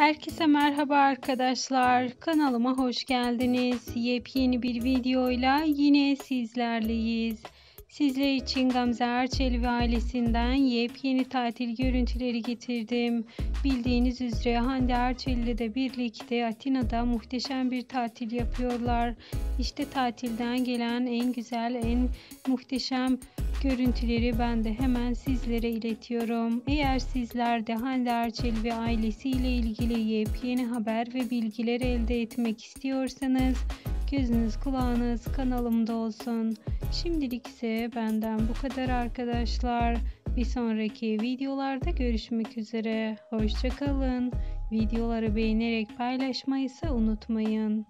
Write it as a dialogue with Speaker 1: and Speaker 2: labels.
Speaker 1: Herkese merhaba arkadaşlar. Kanalıma hoş geldiniz. Yepyeni bir videoyla yine sizlerleyiz. Sizler için Gamze Erçel ve ailesinden yepyeni tatil görüntüleri getirdim. Bildiğiniz üzere Hande Erçel ile de birlikte Atina'da muhteşem bir tatil yapıyorlar. İşte tatilden gelen en güzel, en muhteşem görüntüleri ben de hemen sizlere iletiyorum. Eğer sizler de Hande Erçel ve ailesiyle ilgili yepyeni haber ve bilgiler elde etmek istiyorsanız gözünüz kulağınız kanalımda olsun. Şimdilik ise benden bu kadar arkadaşlar. Bir sonraki videolarda görüşmek üzere. Hoşçakalın. Videoları beğenerek paylaşmayı ise unutmayın.